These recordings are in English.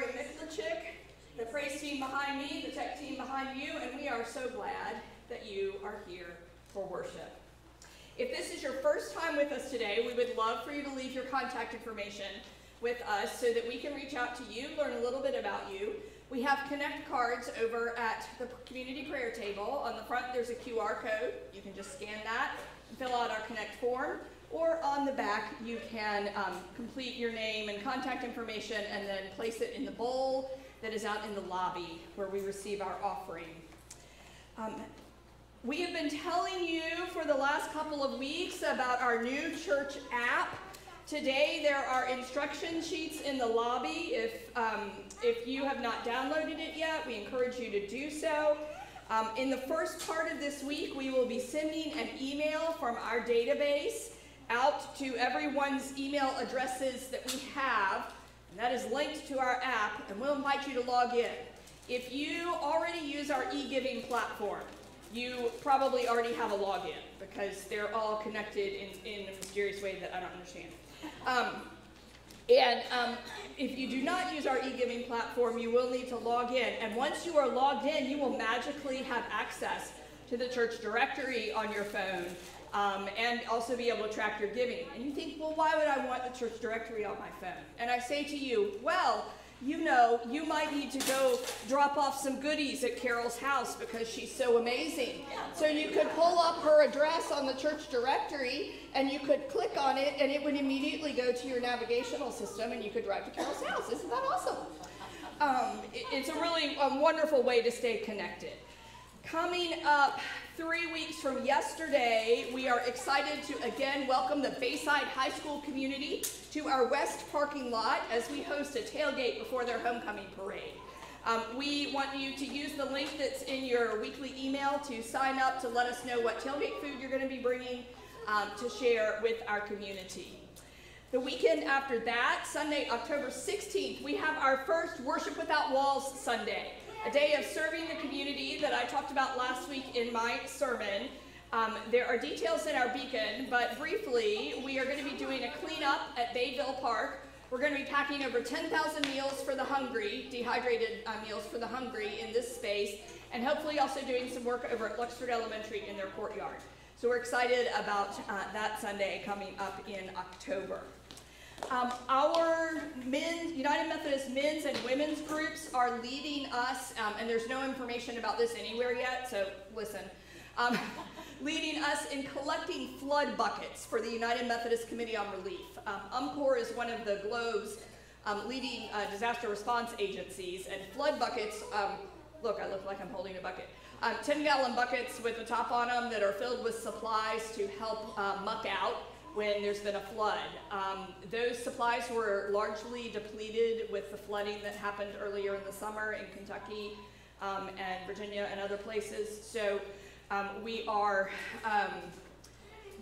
Lori Miklachik, the praise team behind me, the tech team behind you, and we are so glad that you are here for worship. If this is your first time with us today, we would love for you to leave your contact information with us so that we can reach out to you, learn a little bit about you. We have Connect cards over at the community prayer table. On the front, there's a QR code. You can just scan that and fill out our Connect form. Or on the back, you can um, complete your name and contact information and then place it in the bowl that is out in the lobby where we receive our offering. Um, we have been telling you for the last couple of weeks about our new church app. Today there are instruction sheets in the lobby. If, um, if you have not downloaded it yet, we encourage you to do so. Um, in the first part of this week, we will be sending an email from our database out to everyone's email addresses that we have, and that is linked to our app, and we'll invite you to log in. If you already use our e-giving platform, you probably already have a login because they're all connected in, in a mysterious way that I don't understand. Um, and um, if you do not use our e-giving platform, you will need to log in. And once you are logged in, you will magically have access to the church directory on your phone um, and also be able to track your giving. And you think, well, why would I want the church directory on my phone? And I say to you, well, you know, you might need to go drop off some goodies at Carol's house because she's so amazing. So you could pull up her address on the church directory and you could click on it and it would immediately go to your navigational system and you could drive to Carol's house. Isn't that awesome? Um, it, it's a really um, wonderful way to stay connected. Coming up three weeks from yesterday, we are excited to again welcome the Bayside High School community to our west parking lot as we host a tailgate before their homecoming parade. Um, we want you to use the link that's in your weekly email to sign up to let us know what tailgate food you're going to be bringing um, to share with our community. The weekend after that, Sunday, October 16th, we have our first Worship Without Walls Sunday a day of serving the community that I talked about last week in my sermon. Um, there are details in our beacon, but briefly, we are going to be doing a cleanup at Bayville Park. We're going to be packing over 10,000 meals for the hungry, dehydrated uh, meals for the hungry in this space, and hopefully also doing some work over at Luxford Elementary in their courtyard. So we're excited about uh, that Sunday coming up in October. Um, our men's, United Methodist men's and women's groups are leading us, um, and there's no information about this anywhere yet, so listen. Um, leading us in collecting flood buckets for the United Methodist Committee on Relief. Um, UMCOR is one of the Globe's um, leading uh, disaster response agencies, and flood buckets, um, look, I look like I'm holding a bucket. 10 gallon buckets with the top on them that are filled with supplies to help uh, muck out when there's been a flood. Um, those supplies were largely depleted with the flooding that happened earlier in the summer in Kentucky um, and Virginia and other places. So um, we are um,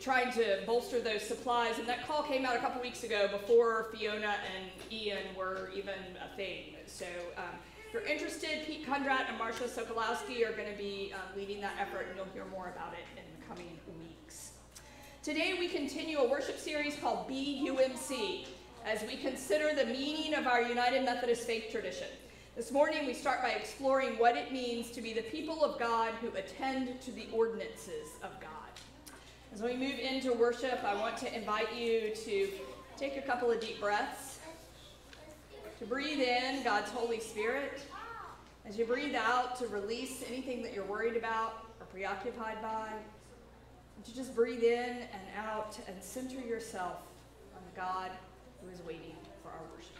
trying to bolster those supplies. And that call came out a couple weeks ago before Fiona and Ian were even a thing. So um, if you're interested, Pete Kundrat and Marcia Sokolowski are going to be uh, leading that effort, and you'll hear more about it in the coming. Today we continue a worship series called BUMC as we consider the meaning of our United Methodist faith tradition. This morning we start by exploring what it means to be the people of God who attend to the ordinances of God. As we move into worship, I want to invite you to take a couple of deep breaths, to breathe in God's Holy Spirit, as you breathe out to release anything that you're worried about or preoccupied by, to just breathe in and out and center yourself on the God who is waiting for our worship.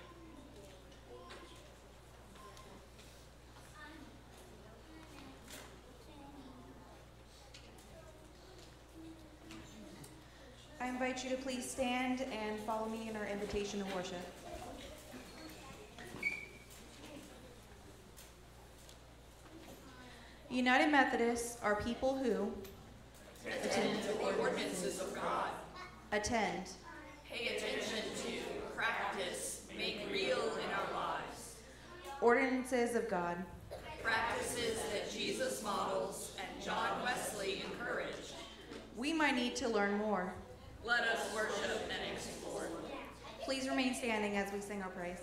I invite you to please stand and follow me in our invitation to worship. United Methodists are people who Attend to the ordinances of God. Attend. Pay attention to, practice, make real in our lives. Ordinances of God. Practices that Jesus models and John Wesley encouraged. we might need to learn more. Let us worship and explore. Please remain standing as we sing our praise.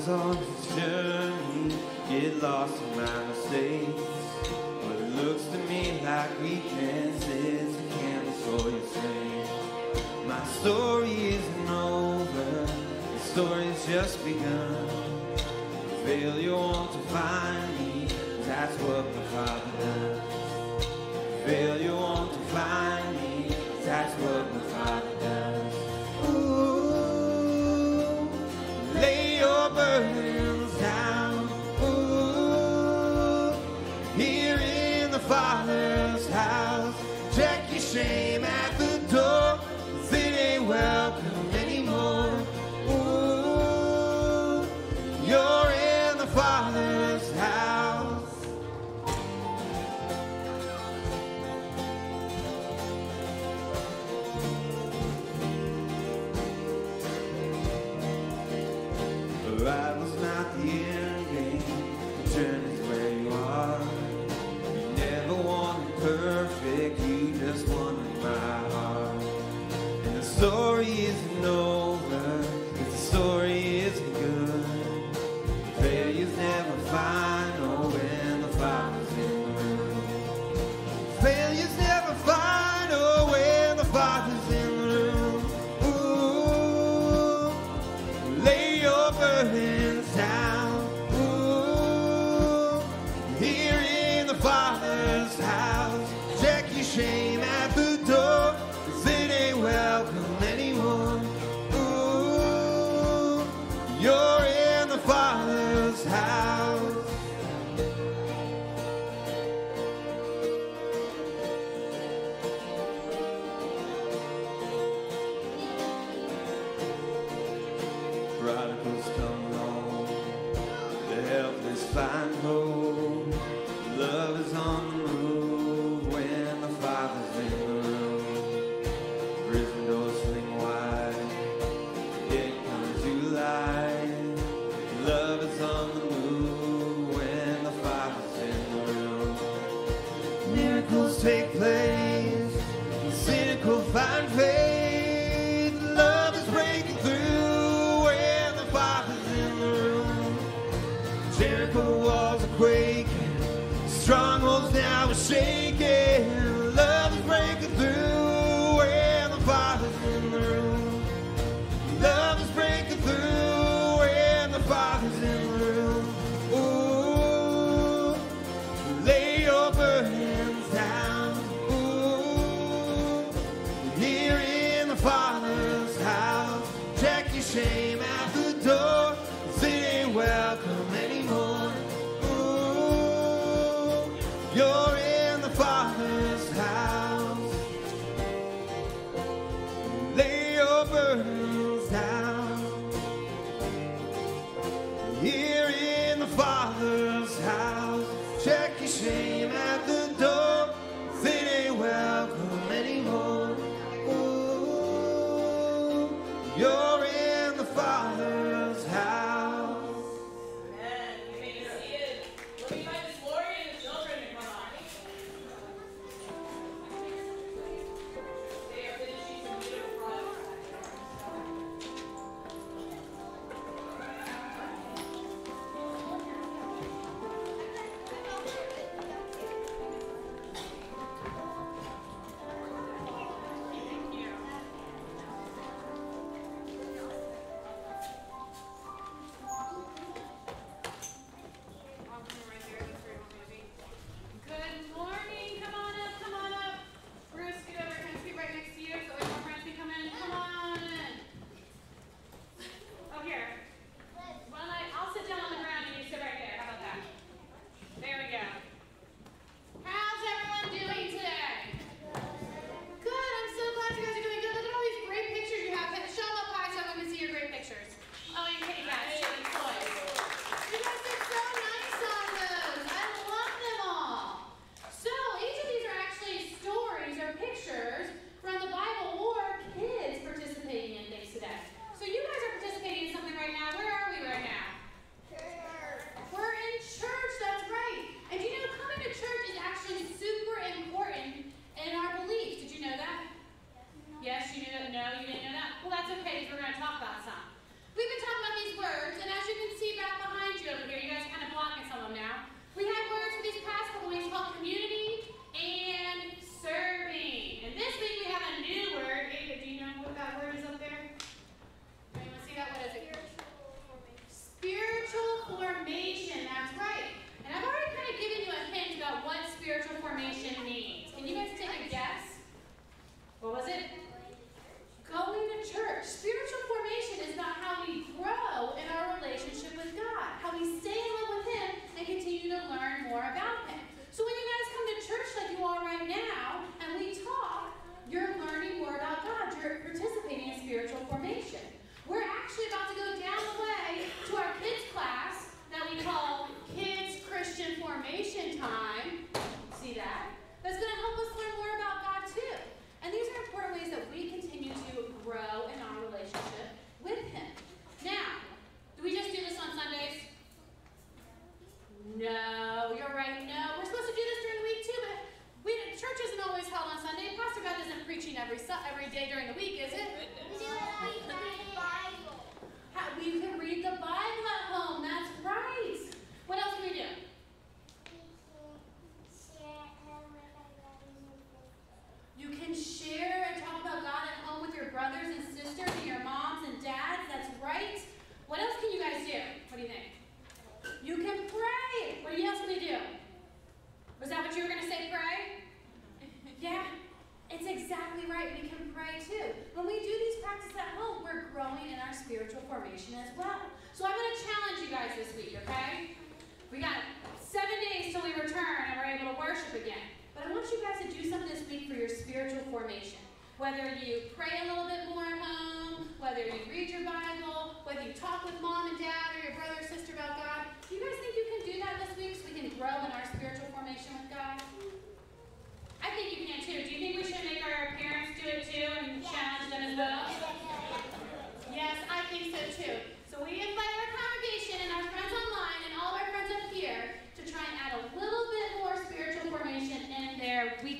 was on his journey, get lost in my mistakes. But it looks to me like weakness is a candle for your strength. My story isn't over, the story's just begun. Failure wants to find me, that's what my father does. Failure wants to find me, that's what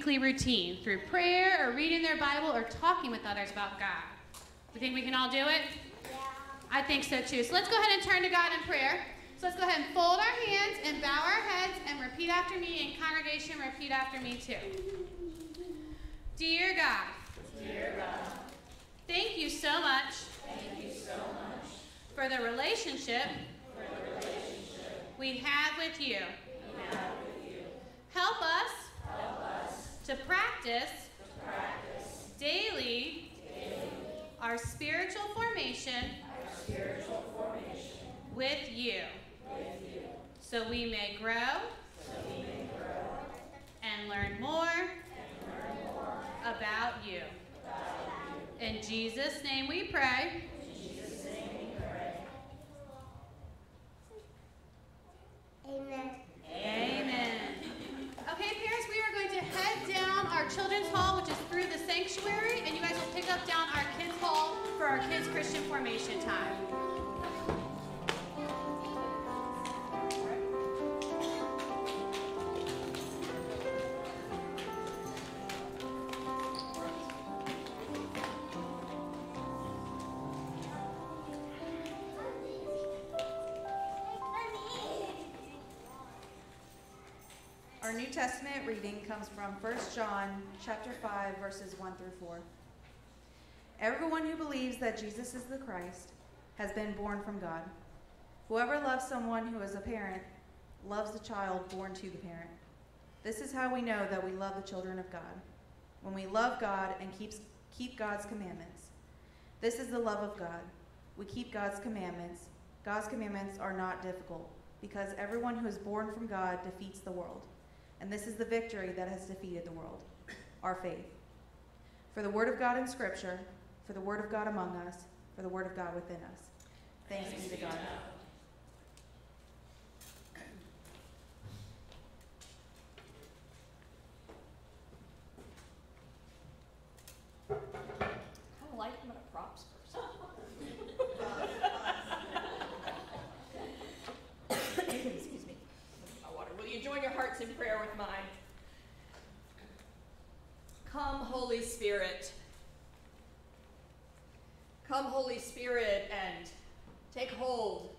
weekly routine through prayer or reading their Bible or talking with others about God. You think we can all do it? Yeah. I think so too. So let's go ahead and turn to God in prayer. So let's go ahead and fold our hands and bow our heads and repeat after me. And congregation, repeat after me too. Dear God. Dear God. Thank you so much. Thank you so much. For the relationship. For the relationship. We have with you. We have with you. Help us. To practice. To practice. Daily. Daily. Our spiritual formation. Our spiritual formation. With you so we may grow, so we may grow and learn more, and learn more about, you. about you. In Jesus' name we pray. Jesus name we pray. Amen. Amen. Okay, parents, we are going to head down our children's hall, which is through the sanctuary, and you guys will pick up down our kids' hall for our kids' Christian formation time. Testament reading comes from 1 John chapter 5 verses 1 through 4. Everyone who believes that Jesus is the Christ has been born from God. Whoever loves someone who is a parent loves the child born to the parent. This is how we know that we love the children of God. When we love God and keeps, keep God's commandments. This is the love of God. We keep God's commandments. God's commandments are not difficult because everyone who is born from God defeats the world. And this is the victory that has defeated the world our faith. For the word of God in Scripture, for the word of God among us, for the word of God within us. Thanks, Thanks be to God. I don't like I'm a props person. Excuse me. My water. Will you join your hearts in prayer with mine? Come, Holy Spirit. Come, Holy Spirit, and take hold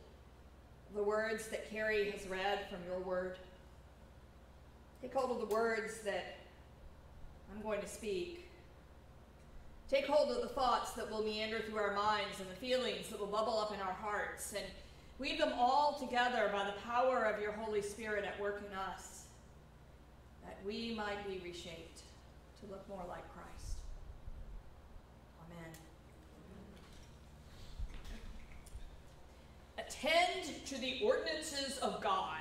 of the words that Carrie has read from your word. Take hold of the words that I'm going to speak. Take hold of the thoughts that will meander through our minds and the feelings that will bubble up in our hearts and weave them all together by the power of your Holy Spirit at work in us. That we might be reshaped to look more like Christ. Amen. Attend to the ordinances of God.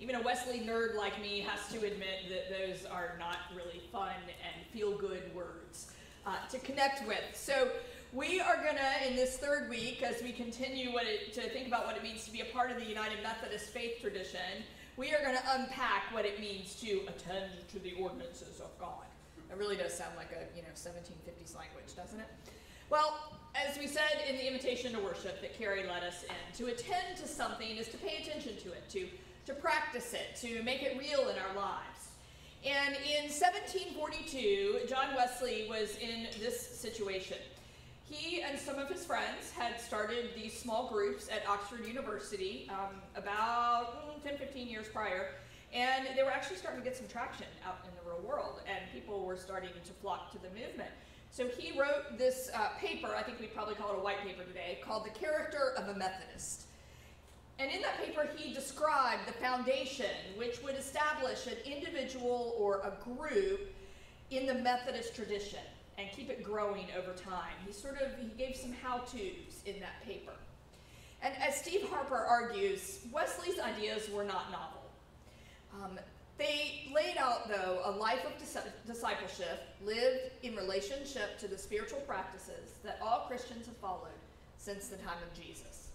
Even a Wesley nerd like me has to admit that those are not really fun and feel good words uh, to connect with. So, we are going to, in this third week, as we continue it, to think about what it means to be a part of the United Methodist faith tradition, we are going to unpack what it means to attend to the ordinances of God. It really does sound like a you know 1750s language, doesn't it? Well, as we said in the invitation to worship that Carrie led us in, to attend to something is to pay attention to it, to, to practice it, to make it real in our lives. And in 1742, John Wesley was in this situation. He and some of his friends had started these small groups at Oxford University um, about mm, 10, 15 years prior, and they were actually starting to get some traction out in the real world, and people were starting to flock to the movement. So he wrote this uh, paper, I think we'd probably call it a white paper today, called The Character of a Methodist. And in that paper, he described the foundation which would establish an individual or a group in the Methodist tradition and keep it growing over time. He sort of he gave some how-tos in that paper. And as Steve Harper argues, Wesley's ideas were not novel. Um, they laid out, though, a life of dis- discipleship lived in relationship to the spiritual practices that all Christians have followed since the time of Jesus.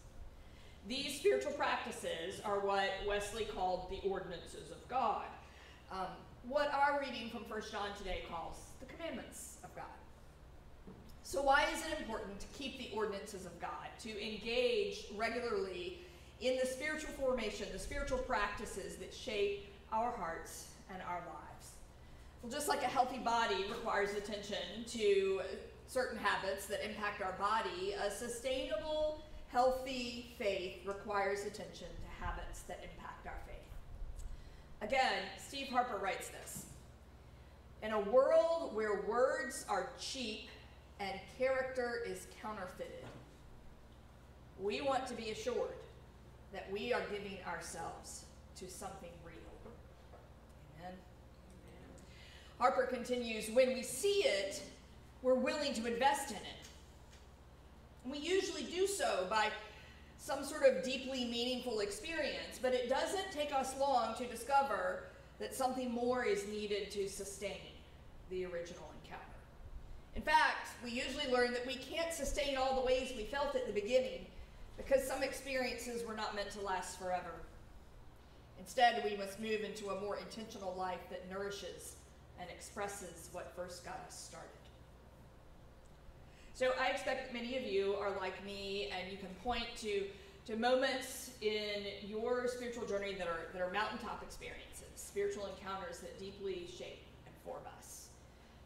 These spiritual practices are what Wesley called the ordinances of God. Um, what our reading from 1 John today calls the commandments. So, why is it important to keep the ordinances of God, to engage regularly in the spiritual formation, the spiritual practices that shape our hearts and our lives? Well, just like a healthy body requires attention to certain habits that impact our body, a sustainable, healthy faith requires attention to habits that impact our faith. Again, Steve Harper writes this In a world where words are cheap and character is counterfeited, we want to be assured that we are giving ourselves to something real. Amen. Harper continues when we see it, we're willing to invest in it. We usually do so by some sort of deeply meaningful experience, but it doesn't take us long to discover that something more is needed to sustain the original. In fact, we usually learn that we can't sustain all the ways we felt at the beginning because some experiences were not meant to last forever. Instead, we must move into a more intentional life that nourishes and expresses what first got us started. So I expect that many of you are like me, and you can point to, to moments in your spiritual journey that are, that are mountaintop experiences, spiritual encounters that deeply shape and form us.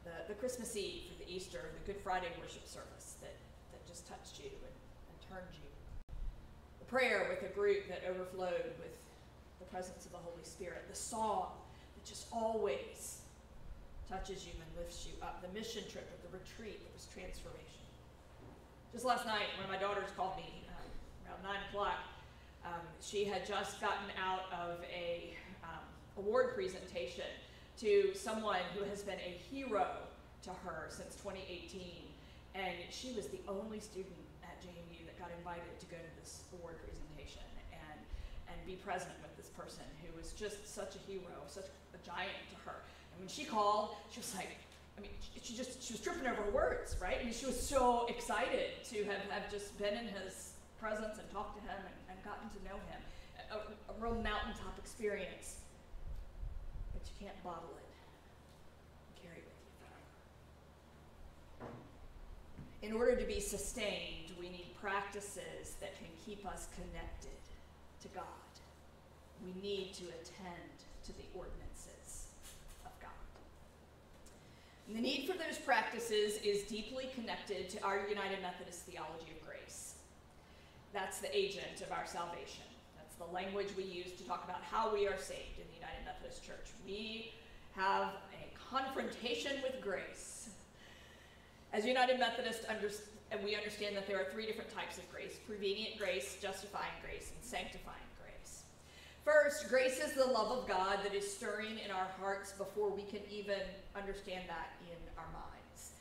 The, the Christmas Eve, or the Easter, the Good Friday worship service that, that just touched you and, and turned you. The prayer with a group that overflowed with the presence of the Holy Spirit. The song that just always touches you and lifts you up. The mission trip of the retreat that was transformation. Just last night, one of my daughters called me um, around 9 o'clock. Um, she had just gotten out of a um, award presentation to someone who has been a hero to her since 2018. And she was the only student at JMU that got invited to go to this award presentation and, and be present with this person who was just such a hero, such a giant to her. And when she called, she was like, I mean, she just she was tripping over words, right? I mean, she was so excited to have, have just been in his presence and talked to him and, and gotten to know him. A, a real mountaintop experience. You can't bottle it carry it with you forever. In order to be sustained, we need practices that can keep us connected to God. We need to attend to the ordinances of God. And the need for those practices is deeply connected to our United Methodist theology of grace. That's the agent of our salvation. The language we use to talk about how we are saved in the United Methodist Church. We have a confrontation with grace. As United Methodist, and we understand that there are three different types of grace prevenient grace, justifying grace, and sanctifying grace. First, grace is the love of God that is stirring in our hearts before we can even understand that in our minds.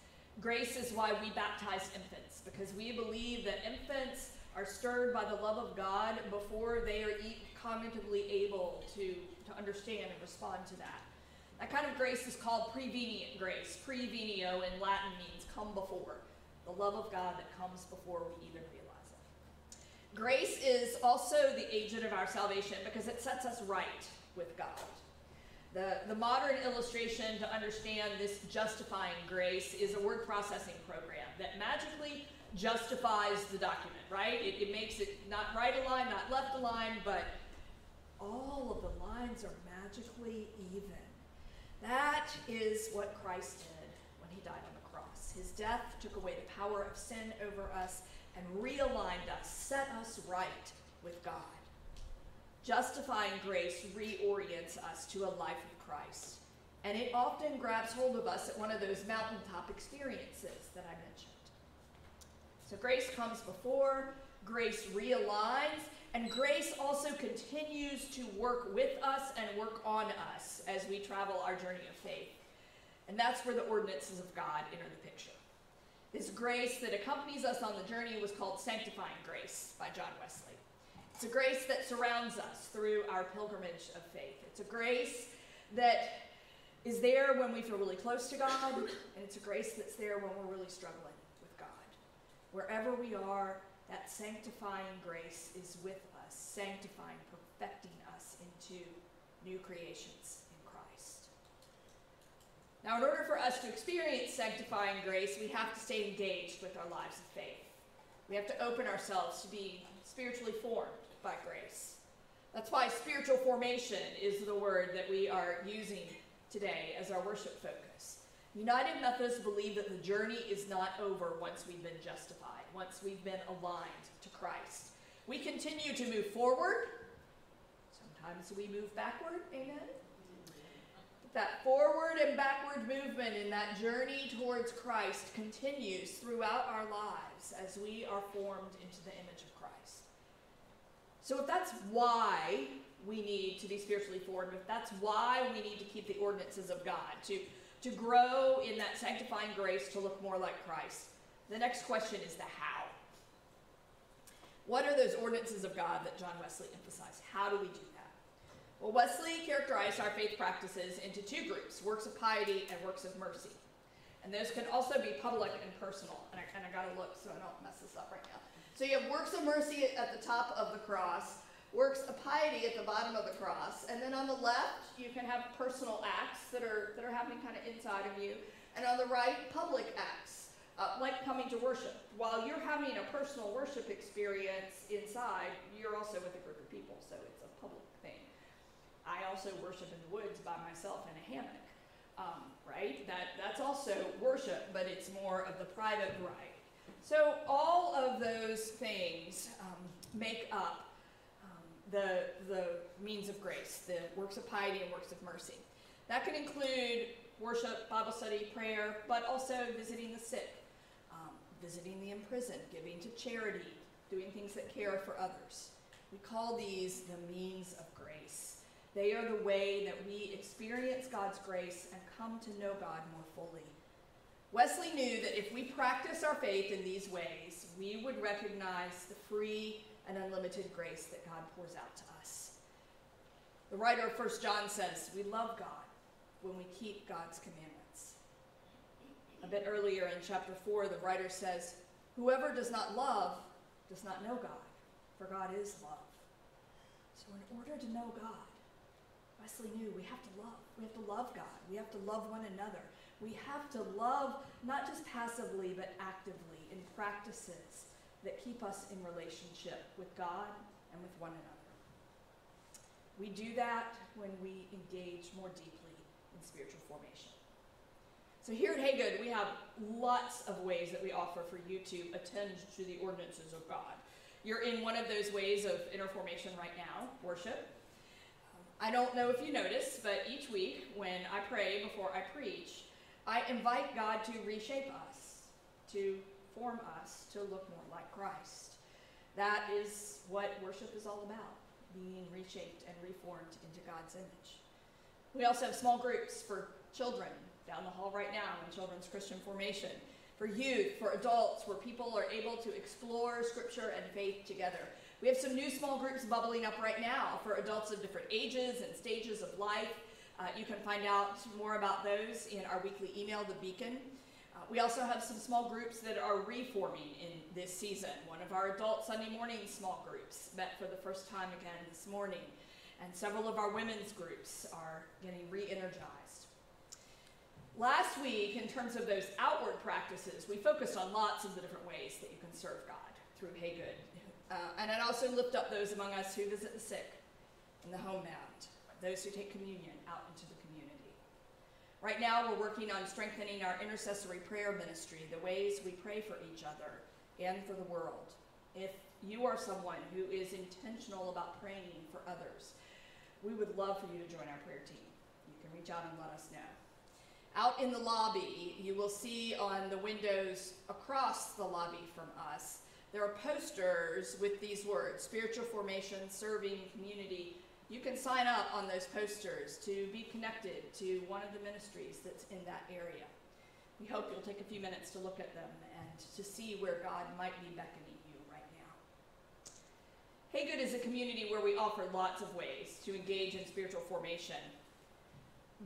Grace is why we baptize infants, because we believe that infants are stirred by the love of God before they are e- cognitively able to, to understand and respond to that. That kind of grace is called prevenient grace. Prevenio in Latin means come before, the love of God that comes before we even realize it. Grace is also the agent of our salvation because it sets us right with God. The, the modern illustration to understand this justifying grace is a word processing program that magically justifies the document, right? It, it makes it not right aligned, not left aligned, but all of the lines are magically even. That is what Christ did when he died on the cross. His death took away the power of sin over us and realigned us, set us right with God. Justifying grace reorients us to a life of Christ, and it often grabs hold of us at one of those mountaintop experiences that I mentioned. So grace comes before, grace realigns, and grace also continues to work with us and work on us as we travel our journey of faith. And that's where the ordinances of God enter the picture. This grace that accompanies us on the journey was called sanctifying grace by John Wesley. It's a grace that surrounds us through our pilgrimage of faith. It's a grace that is there when we feel really close to God, and it's a grace that's there when we're really struggling with God. Wherever we are, that sanctifying grace is with us, sanctifying, perfecting us into new creations in Christ. Now, in order for us to experience sanctifying grace, we have to stay engaged with our lives of faith. We have to open ourselves to be spiritually formed by grace. That's why spiritual formation is the word that we are using today as our worship focus. United Methodists believe that the journey is not over once we've been justified, once we've been aligned to Christ. We continue to move forward. Sometimes we move backward. Amen. That forward and backward movement in that journey towards Christ continues throughout our lives as we are formed into the image of. So, if that's why we need to be spiritually formed, if that's why we need to keep the ordinances of God, to to grow in that sanctifying grace to look more like Christ. The next question is the how. What are those ordinances of God that John Wesley emphasized? How do we do that? Well, Wesley characterized our faith practices into two groups works of piety and works of mercy. And those can also be public and personal. And I kind of got to look so I don't mess this up right now. So you have works of mercy at the top of the cross, works of piety at the bottom of the cross, and then on the left you can have personal acts that are that are happening kind of inside of you, and on the right public acts uh, like coming to worship. While you're having a personal worship experience inside, you're also with a group of people, so it's a public thing. I also worship in the woods by myself in a hammock, um, right? That that's also worship, but it's more of the private right. So all of those things um, make up the, the means of grace, the works of piety and works of mercy. That can include worship, Bible study, prayer, but also visiting the sick, um, visiting the imprisoned, giving to charity, doing things that care for others. We call these the means of grace. They are the way that we experience God's grace and come to know God more fully. Wesley knew that if we practice our faith in these ways, we would recognize the free and unlimited grace that God pours out to us. The writer of 1 John says, We love God when we keep God's commandments. A bit earlier in chapter 4, the writer says, Whoever does not love does not know God, for God is love. So, in order to know God, Wesley knew we have to love. We have to love God. We have to love one another. We have to love not just passively, but actively in practices that keep us in relationship with God and with one another. We do that when we engage more deeply in spiritual formation. So here at Haygood, we have lots of ways that we offer for you to attend to the ordinances of God. You're in one of those ways of inner formation right now, worship. I don't know if you notice, but each week when I pray before I preach, I invite God to reshape us, to form us to look more like Christ. That is what worship is all about. being reshaped and reformed into God's image. We also have small groups for children down the hall right now in Children's Christian Formation, for youth, for adults, where people are able to explore scripture and faith together. We have some new small groups bubbling up right now for adults of different ages and stages of life. Uh, you can find out more about those in our weekly email, The Beacon. Uh, we also have some small groups that are reforming in this season. One of our adult Sunday morning small groups met for the first time again this morning, and several of our women's groups are getting re energized. Last week, in terms of those outward practices, we focused on lots of the different ways that you can serve God through Haygood. Uh, and I'd also lift up those among us who visit the sick and the homebound, those who take communion out into the community. Right now, we're working on strengthening our intercessory prayer ministry, the ways we pray for each other and for the world. If you are someone who is intentional about praying for others, we would love for you to join our prayer team. You can reach out and let us know. Out in the lobby, you will see on the windows across the lobby from us, there are posters with these words spiritual formation, serving, community. You can sign up on those posters to be connected to one of the ministries that's in that area. We hope you'll take a few minutes to look at them and to see where God might be beckoning you right now. Haygood is a community where we offer lots of ways to engage in spiritual formation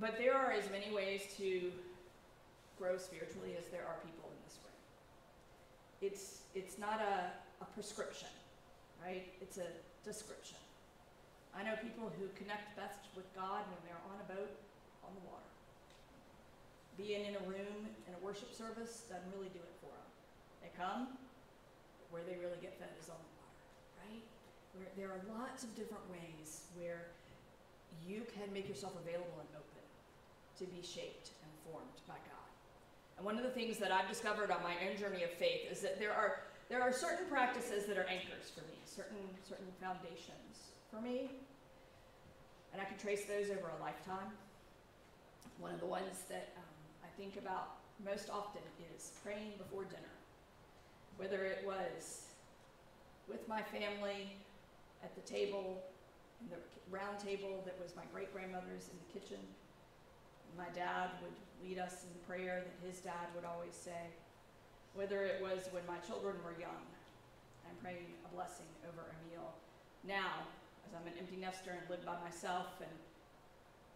but there are as many ways to grow spiritually as there are people in this room. It's, it's not a, a prescription, right? It's a description. I know people who connect best with God when they're on a boat on the water. Being in a room in a worship service doesn't really do it for them. They come, where they really get fed is on the water, right? Where there are lots of different ways where you can make yourself available and open to be shaped and formed by God. And one of the things that I've discovered on my own journey of faith is that there are there are certain practices that are anchors for me, certain certain foundations for me, and I can trace those over a lifetime. One of the ones that um, I think about most often is praying before dinner, whether it was with my family at the table, in the round table that was my great grandmother's in the kitchen my dad would lead us in prayer that his dad would always say, whether it was when my children were young, I'm praying a blessing over a meal. Now, as I'm an empty nester and live by myself and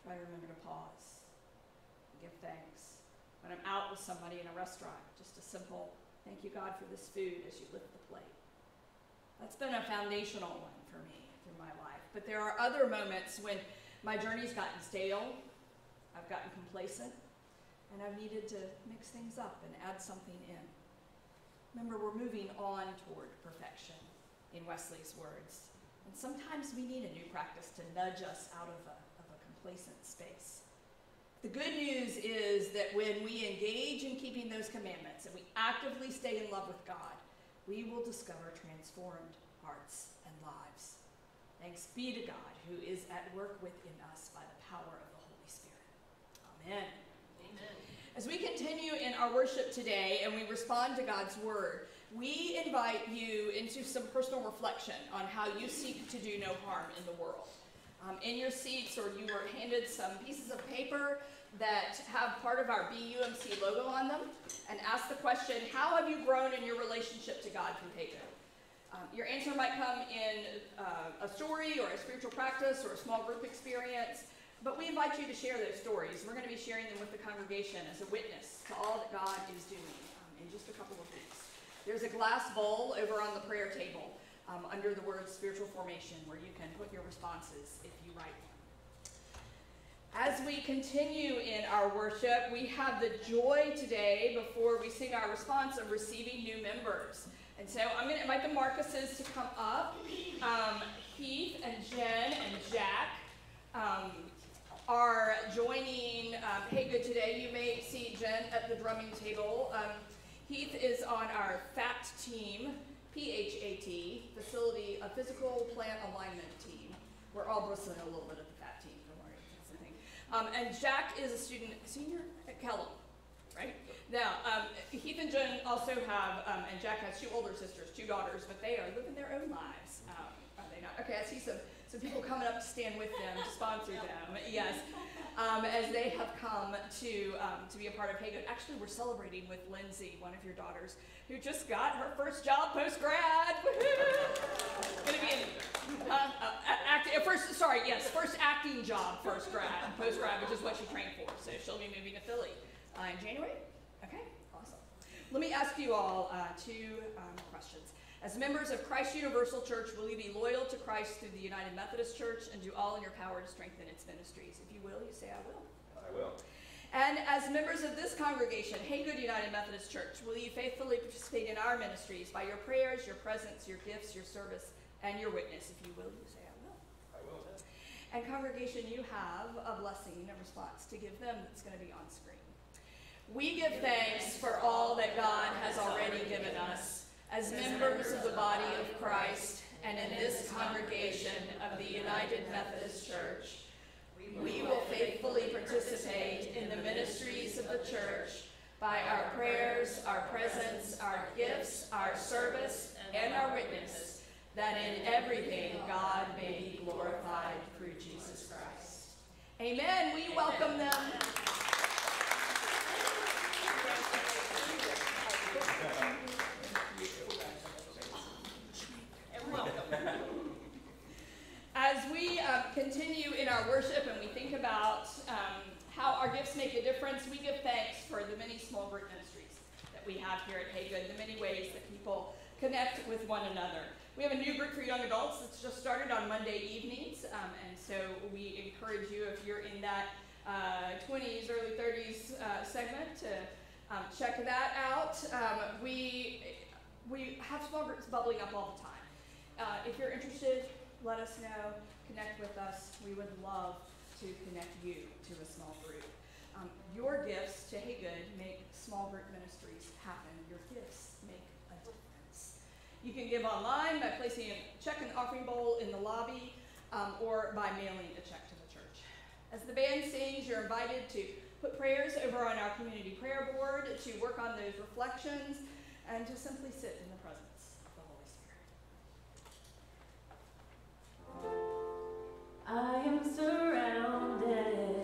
try to remember to pause and give thanks. When I'm out with somebody in a restaurant, just a simple thank you, God, for this food as you lift the plate. That's been a foundational one for me through my life. But there are other moments when my journey's gotten stale I've gotten complacent, and I've needed to mix things up and add something in. Remember, we're moving on toward perfection, in Wesley's words. And sometimes we need a new practice to nudge us out of a, of a complacent space. The good news is that when we engage in keeping those commandments and we actively stay in love with God, we will discover transformed hearts and lives. Thanks be to God who is at work within us by the power of the Holy Spirit. Amen. Amen. As we continue in our worship today and we respond to God's word, we invite you into some personal reflection on how you seek to do no harm in the world. Um, in your seats, or you were handed some pieces of paper that have part of our BUMC logo on them, and ask the question How have you grown in your relationship to God through Hey Um, your answer might come in uh, a story or a spiritual practice or a small group experience. But we invite you to share those stories. We're going to be sharing them with the congregation as a witness to all that God is doing um, in just a couple of weeks. There's a glass bowl over on the prayer table um, under the word spiritual formation where you can put your responses if you write them. As we continue in our worship, we have the joy today, before we sing our response, of receiving new members. And so I'm going to invite the Marcuses to come up. Um, Heath and Jen and Jack. Um, are joining um, Haygood today. You may see Jen at the drumming table. Um, Heath is on our FAT team, P-H-A-T, facility, a physical plant alignment team. We're all bristling a little bit at the FAT team, don't worry. Um, and Jack is a student, senior at Kellam, right? Now, um, Heath and Jen also have, um, and Jack has two older sisters, two daughters, but they are living their own lives. Um, are they not? Okay, I see some some people coming up to stand with them to sponsor them. Yes, um, as they have come to um, to be a part of Haygood. Actually, we're celebrating with Lindsay, one of your daughters, who just got her first job post grad. Gonna be in uh, uh, act, uh, first. Sorry, yes, first acting job, first grad, post grad, which is what she trained for. So she'll be moving to Philly uh, in January. Okay, awesome. Let me ask you all uh, two um, questions. As members of Christ Universal Church, will you be loyal to Christ through the United Methodist Church and do all in your power to strengthen its ministries? If you will, you say, I will. I will. And as members of this congregation, Haygood United Methodist Church, will you faithfully participate in our ministries by your prayers, your presence, your gifts, your service, and your witness? If you will, you say, I will. I will. And congregation, you have a blessing in response to give them that's going to be on screen. We give thanks for all that God has already given us as members of the body of Christ and in this congregation of the United Methodist Church. We will faithfully participate in the ministries of the church by our prayers, our presence, our gifts, our service, and our witness, that in everything God may be glorified through Jesus Christ. Amen. We welcome them. As we uh, continue in our worship and we think about um, how our gifts make a difference, we give thanks for the many small group ministries that we have here at Haygood, the many ways that people connect with one another. We have a new group for young adults that's just started on Monday evenings, um, and so we encourage you, if you're in that uh, 20s, early 30s uh, segment, to um, check that out. Um, we, we have small groups bubbling up all the time. Uh, if you're interested, let us know, connect with us. We would love to connect you to a small group. Um, your gifts to Haygood make small group ministries happen. Your gifts make a difference. You can give online by placing a check in the offering bowl in the lobby um, or by mailing a check to the church. As the band sings, you're invited to put prayers over on our community prayer board, to work on those reflections, and to simply sit I am surrounded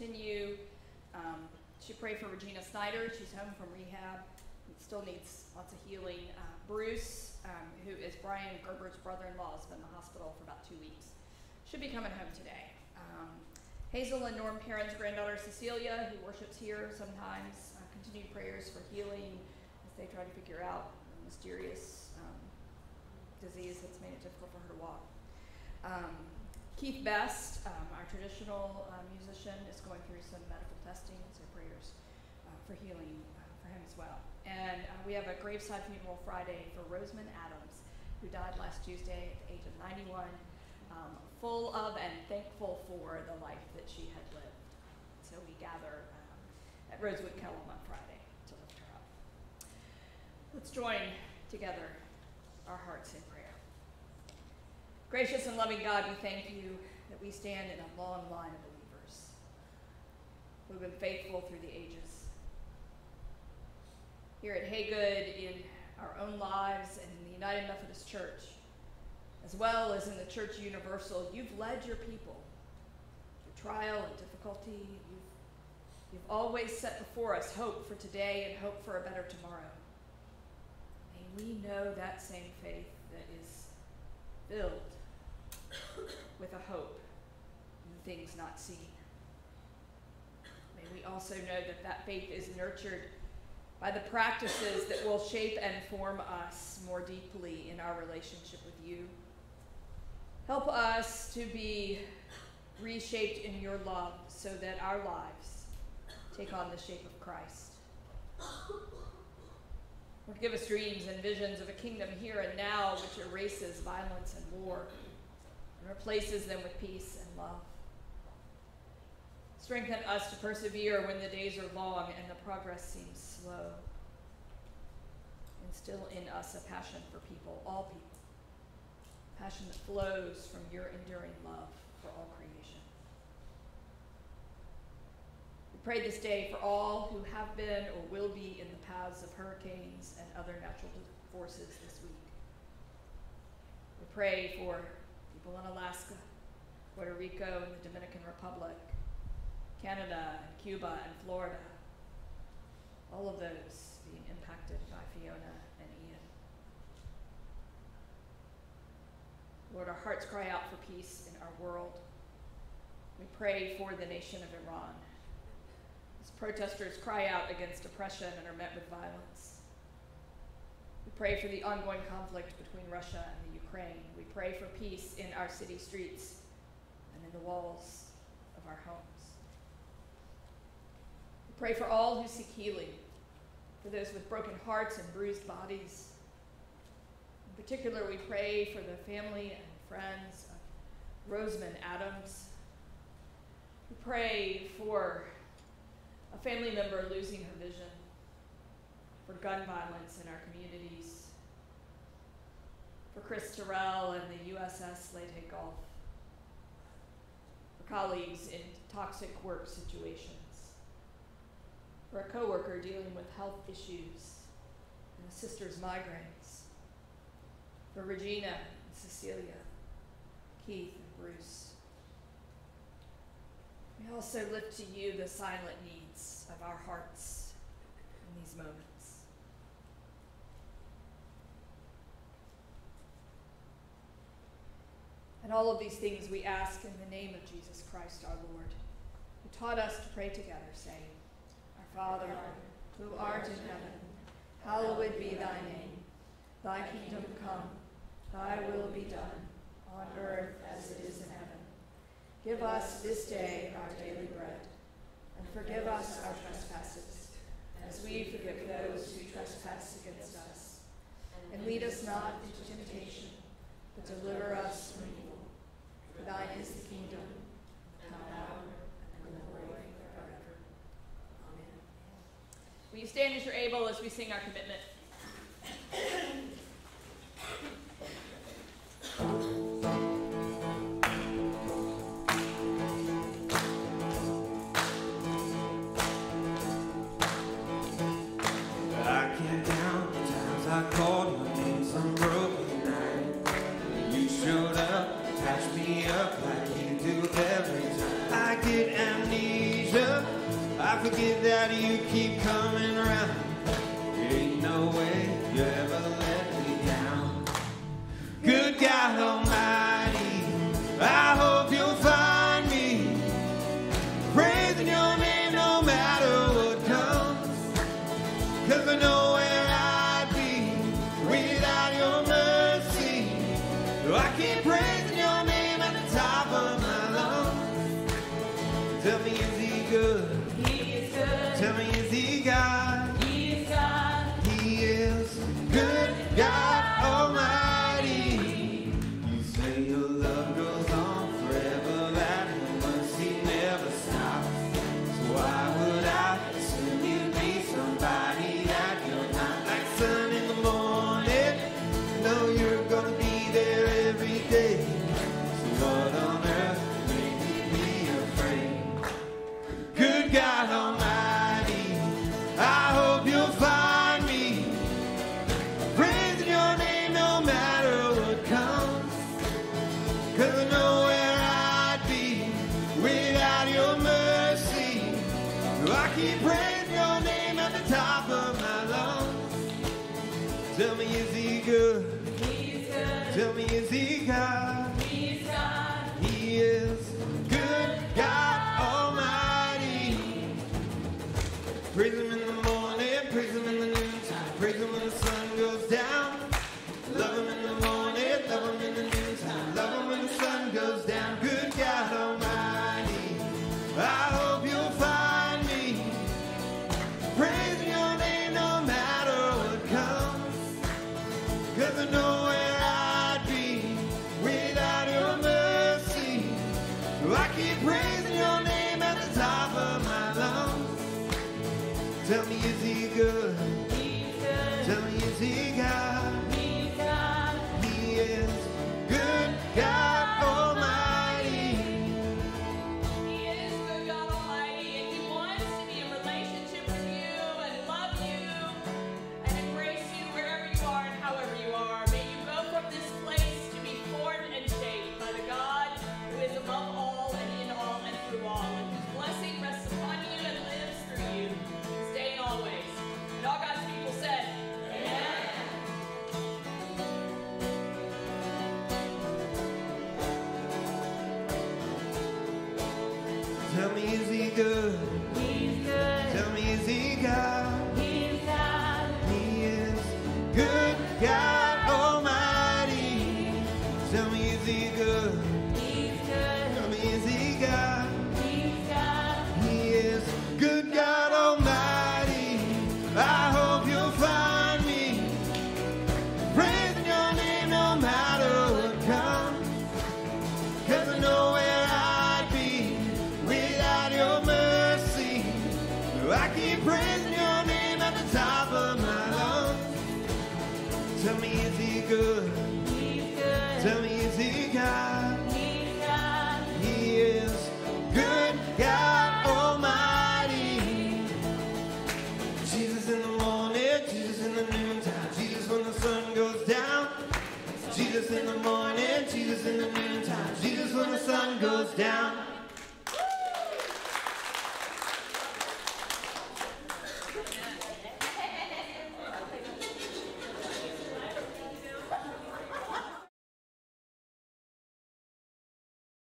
continue um, to pray for Regina Snyder. She's home from rehab. Still needs lots of healing. Uh, Bruce, um, who is Brian Gerber's brother-in-law, has been in the hospital for about two weeks. Should be coming home today. Um, Hazel and Norm Perrin's granddaughter Cecilia, who worships here sometimes, uh, continued prayers for healing as they try to figure out the mysterious um, disease that's made it difficult for her to walk. Keith Best, um, our traditional uh, musician, is going through some medical testing, so prayers uh, for healing uh, for him as well. And uh, we have a graveside funeral Friday for Rosamond Adams, who died last Tuesday at the age of 91, um, full of and thankful for the life that she had lived. So we gather um, at Rosewood Kellam on Friday to lift her up. Let's join together our hearts in prayer. Gracious and loving God, we thank you that we stand in a long line of believers who have been faithful through the ages. Here at Haygood, in our own lives, and in the United Methodist Church, as well as in the Church Universal, you've led your people through trial and difficulty. You've, you've always set before us hope for today and hope for a better tomorrow. May we know that same faith that is filled with a hope in things not seen. May we also know that that faith is nurtured by the practices that will shape and form us more deeply in our relationship with you. Help us to be reshaped in your love so that our lives take on the shape of Christ. Lord, give us dreams and visions of a kingdom here and now which erases violence and war and replaces them with peace and love. Strengthen us to persevere when the days are long and the progress seems slow. Instill in us a passion for people, all people, passion that flows from your enduring love for all creation. We pray this day for all who have been or will be in the paths of hurricanes and other natural forces this week. We pray for people in Alaska, Puerto Rico, and the Dominican Republic, Canada, and Cuba, and Florida. All of those being impacted by Fiona and Ian. Lord, our hearts cry out for peace in our world. We pray for the nation of Iran. As protesters cry out against oppression and are met with violence. We pray for the ongoing conflict between Russia and the Ukraine. We pray for peace in our city streets and in the walls of our homes. We pray for all who seek healing, for those with broken hearts and bruised bodies. In particular, we pray for the family and friends of Rosamond Adams. We pray for a family member losing her vision, for gun violence in our communities, for Chris Terrell and the USS Leyte Gulf, for colleagues in toxic work situations, for a coworker dealing with health issues and a sister's migraines, for Regina and Cecilia, Keith and Bruce. We also lift to you the silent needs of our hearts in these moments. And all of these things we ask in the name of Jesus Christ our Lord, who taught us to pray together, saying, Our Father, who art in heaven, hallowed be thy name. Thy kingdom come, thy will be done, on earth as it is in heaven. Give us this day our daily bread, and forgive us our trespasses, as we forgive those who trespass against us. And lead us not into temptation, but deliver us from evil. Thine is the kingdom, the power, and the glory forever. Amen. Will you stand as you're able as we sing our commitment? Good? He is good. Tell me, is he God?